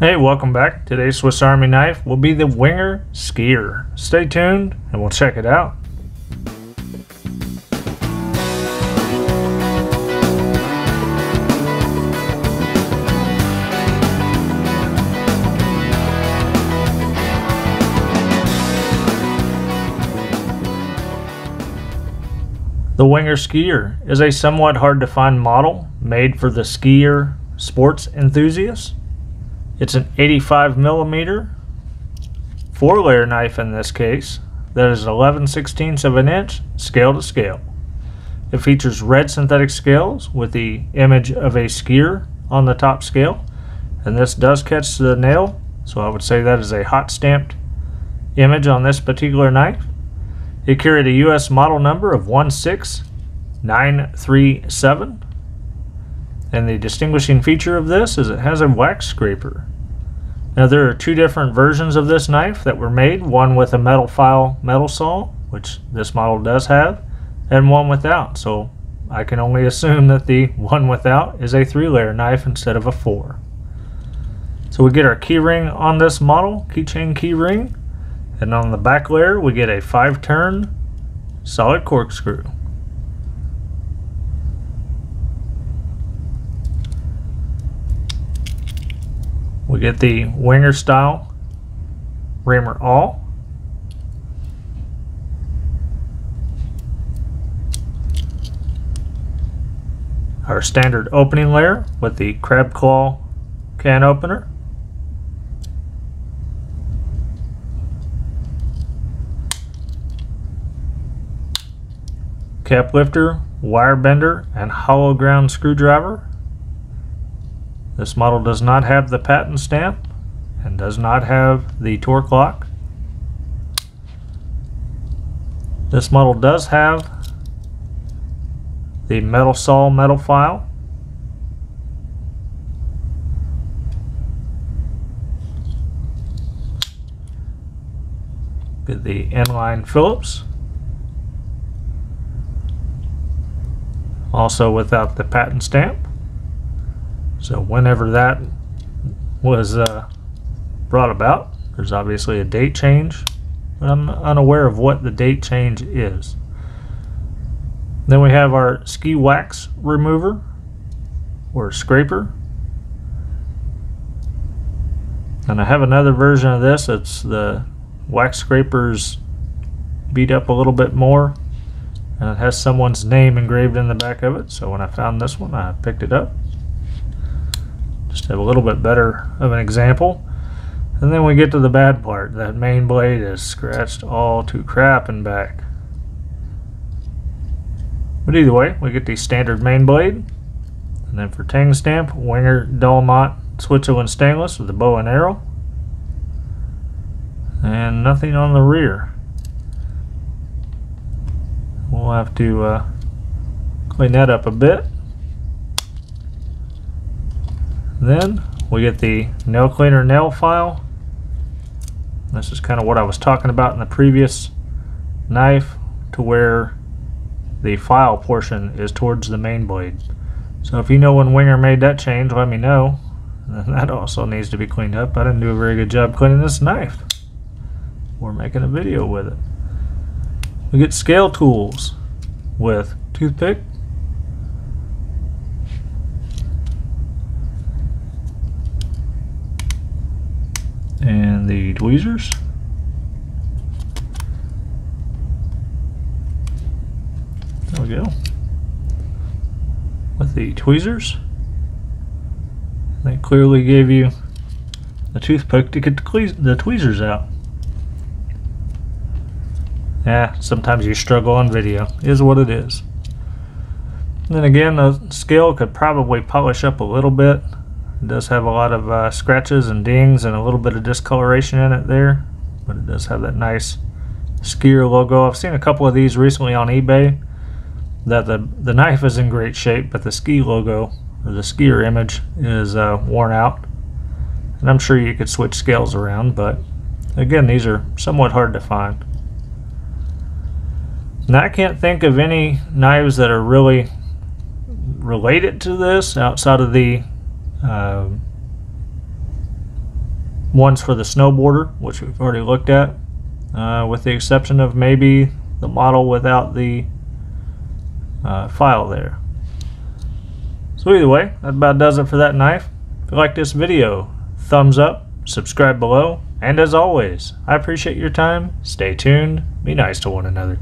Hey, welcome back. Today's Swiss Army knife will be the Wenger Skier. Stay tuned and we'll check it out. The Wenger Skier is a somewhat hard to find model made for the skier sports enthusiast. It's an 85 millimeter four layer knife in this case that is 11 16ths of an inch scale to scale. It features red synthetic scales with the image of a skier on the top scale and this does catch the nail so I would say that is a hot stamped image on this particular knife. It carried a US model number of 16937 and the distinguishing feature of this is it has a wax scraper. Now there are two different versions of this knife that were made, one with a metal file metal saw, which this model does have, and one without. So I can only assume that the one without is a three layer knife instead of a four. So we get our keyring on this model, keychain keyring, and on the back layer we get a five turn solid corkscrew. We get the Wenger style reamer all. Our standard opening layer with the crab claw can opener. Cap lifter, wire bender, and hollow ground screwdriver this model does not have the patent stamp and does not have the torque lock. This model does have the metal saw metal file. Get the inline Phillips. Also without the patent stamp. So whenever that was uh, brought about, there's obviously a date change, but I'm unaware of what the date change is. Then we have our ski wax remover or scraper. And I have another version of this. It's the wax scrapers beat up a little bit more and it has someone's name engraved in the back of it. So when I found this one, I picked it up just have a little bit better of an example. And then we get to the bad part. That main blade is scratched all to crap and back. But either way, we get the standard main blade. And then for tang stamp, Wenger Delemont Switzerland stainless with the bow and arrow. And nothing on the rear. We'll have to uh, clean that up a bit. Then we get the nail cleaner nail file. This is kind of what I was talking about in the previous knife to where the file portion is towards the main blade. So if you know when Wenger made that change, let me know. that also needs to be cleaned up. I didn't do a very good job cleaning this knife. We're making a video with it. We get scale tools with toothpick, and the tweezers. There we go. With the tweezers. They clearly gave you a toothpick to get the, the tweezers out. Yeah, sometimes you struggle on video. Is what it is. then again, the scale could probably polish up a little bit. It does have a lot of uh, scratches and dings and a little bit of discoloration in it there, but it does have that nice skier logo. I've seen a couple of these recently on eBay that the, the knife is in great shape, but the ski logo or the skier image is uh, worn out. And I'm sure you could switch scales around, but again, these are somewhat hard to find. Now I can't think of any knives that are really related to this outside of the um, One's for the snowboarder, which we've already looked at, uh, with the exception of maybe the model without the uh, file there. So either way, that about does it for that knife. If you like this video, thumbs up, subscribe below, and as always, I appreciate your time. Stay tuned, be nice to one another.